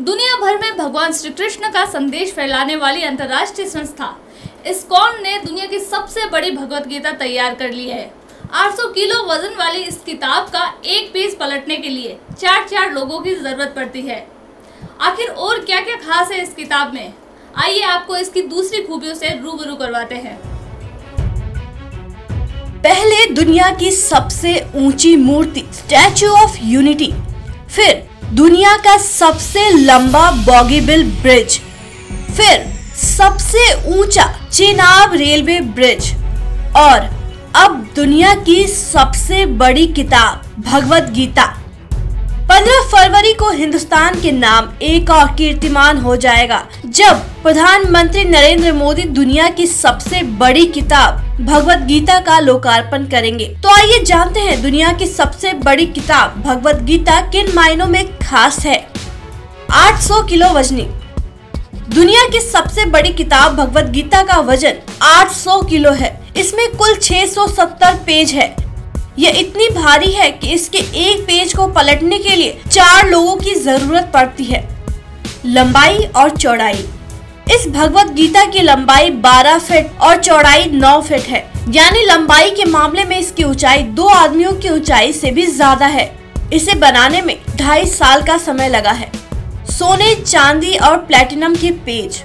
दुनिया भर में भगवान श्री कृष्ण का संदेश फैलाने वाली अंतर्राष्ट्रीय संस्था, इस्कॉन ने दुनिया की सबसे बड़ी भगवत गीता तैयार कर ली है। 800 किलो वज़न वाली इस किताब का एक पेज पलटने के लिए चार चार लोगों की ज़रूरत पड़ती है। आखिर और क्या क्या खास है इस किताब में? आइए आपको इसकी दूसरी खूबियों से रूबरू करवाते हैं। पहले दुनिया की सबसे ऊँची मूर्ति स्टैचू ऑफ़ यूनिटी फिर दुनिया का सबसे लंबा बॉगीबिल ब्रिज, फिर सबसे ऊँचा चेनाब रेलवे ब्रिज और अब दुनिया की सबसे बड़ी किताब, भगवत गीता। 15 फरवरी को हिंदुस्तान के नाम एक और कीर्तिमान हो जाएगा जब प्रधानमंत्री नरेंद्र मोदी दुनिया की सबसे बड़ी किताब, भगवत गीता का लोकार्पण करेंगे। तो आइए जानते हैं, दुनिया की सबसे बड़ी किताब, भगवत गीता किन मायनों में खास है? 800 किलो वजनी। दुनिया की सबसे बड़ी किताब, भगवत गीता का वज़न 800 किलो है। इसमें कुल 670 पेज है। यह इतनी भारी है कि इसके एक पेज को पलटने के लिए चार लोगों की ज़रूरत पड़ती है। लंबाई और चौड़ाई। इस भगवत गीता की लंबाई 12 फीट और चौड़ाई 9 फीट है। यानी लंबाई के मामले में इसकी ऊंचाई दो आदमियों की ऊंचाई से भी ज़्यादा है। इसे बनाने में ढाई साल का समय लगा है। सोने, चांदी और प्लेटिनम के पेज।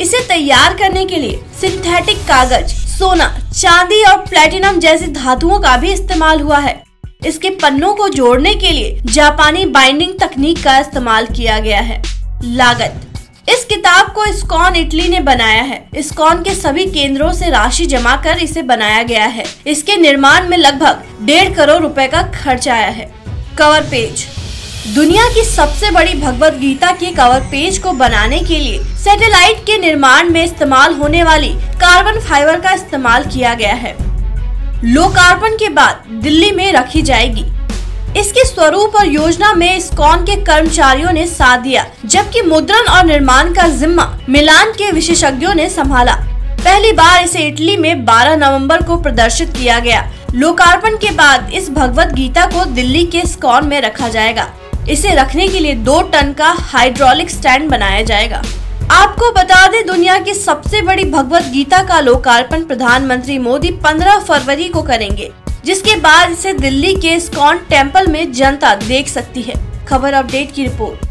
इसे तैयार करने के लिए सिंथेटिक कागज़, सोना, चांदी और प्लेटिनम जैसी धातुओं का भी इस्तेमाल हुआ है। इसके पन्नों को जोड़ने के लिए जापानी बाइंडिंग तकनीक का इस्तेमाल किया गया है। लागत। इस किताब को इस्कॉन, इटली ने बनाया है। इस्कॉन के सभी केंद्रों से राशि जमा कर इसे बनाया गया है। इसके निर्माण में लगभग डेढ़ करोड़ रुपए का खर्च आया है। Cover page. दुनिया की सबसे बड़ी भगवत गीता के कवर पेज को बनाने के लिए सैटेलाइट के निर्माण में इस्तेमाल होने वाली कार्बन फाइबर का इस्तेमाल किया गया है। लोकार्पण के बाद दिल्ली में रखी जाएगी। इसके स्वरूप और योजना में स्कॉन के कर्मचारियों ने साथ दिया, जबकि मुद्रण और निर्माण का जिम्मा मिलान के विशेषज्ञों ने संभाला। पहली बार इसे इटली में 12 नवंबर को प्रदर्शित किया गया। लोकार्पण के बाद इस भगवत गीता को दिल्ली के स्कॉन में रखा जाएगा। इसे रखने के लिए दो टन का हाइड्रोलिक स्टैंड बनाया जाएगा। आपको बता दें, दुनिया की सबसे बड़ी भगवत गीता का लोकार्पण प्रधानमंत्री मोदी 15 फरवरी को करेंगे। जिसके बाद इसे दिल्ली के स्कॉन टेंपल में जनता देख सकती है। खबर अपडेट की रिपोर्ट।